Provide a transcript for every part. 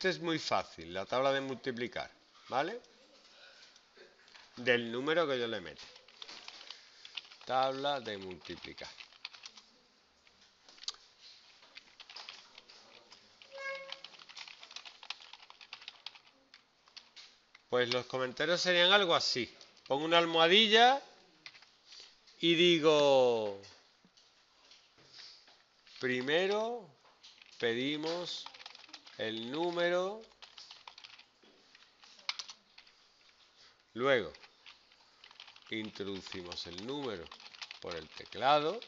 Este es muy fácil, la tabla de multiplicar, ¿vale? Del número que yo le meto. Tabla de multiplicar. Pues los comentarios serían algo así. Pongo una almohadilla y digo, primero pedimos el número, luego introducimos el número por el teclado,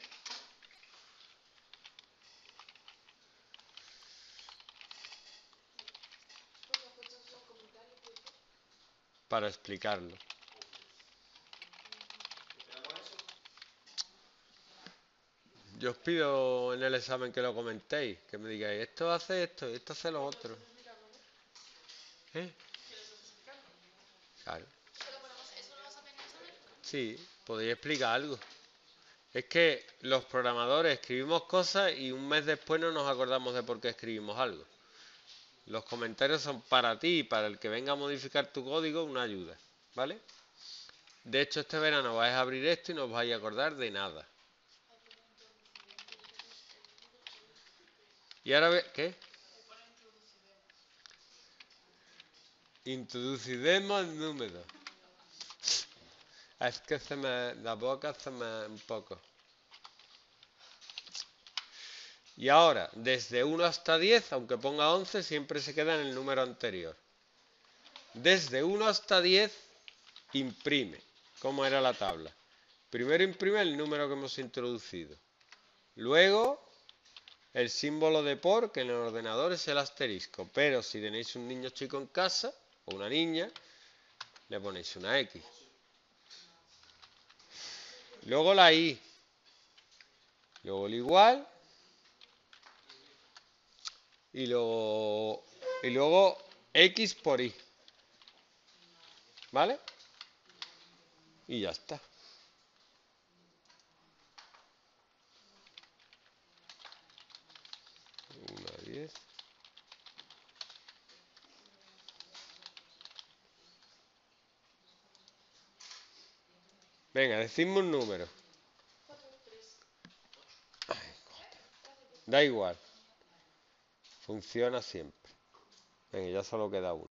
para explicarlo. Yo os pido en el examen que lo comentéis, que me digáis, esto hace esto, esto hace lo otro. ¿Eh? Claro. Sí, podéis explicar algo. Es que los programadores escribimos cosas y un mes después no nos acordamos de por qué escribimos algo. Los comentarios son para ti y para el que venga a modificar tu código una ayuda, ¿vale? De hecho, este verano vais a abrir esto y no os vais a acordar de nada. Y ahora, ¿qué? Introduciremos el número. Es que se me, la boca se me un poco. Y ahora, desde 1 hasta 10, aunque ponga 11, siempre se queda en el número anterior. Desde 1 hasta 10, imprime, como era la tabla. Primero imprime el número que hemos introducido. Luego, el símbolo de por, que en el ordenador es el asterisco. Pero si tenéis un niño chico en casa, o una niña, le ponéis una X. Luego la I. Luego el igual y luego, y luego x por y. ¿Vale? Y ya está. Venga, decimos un número. Da igual. Funciona siempre. Venga, ya solo queda uno.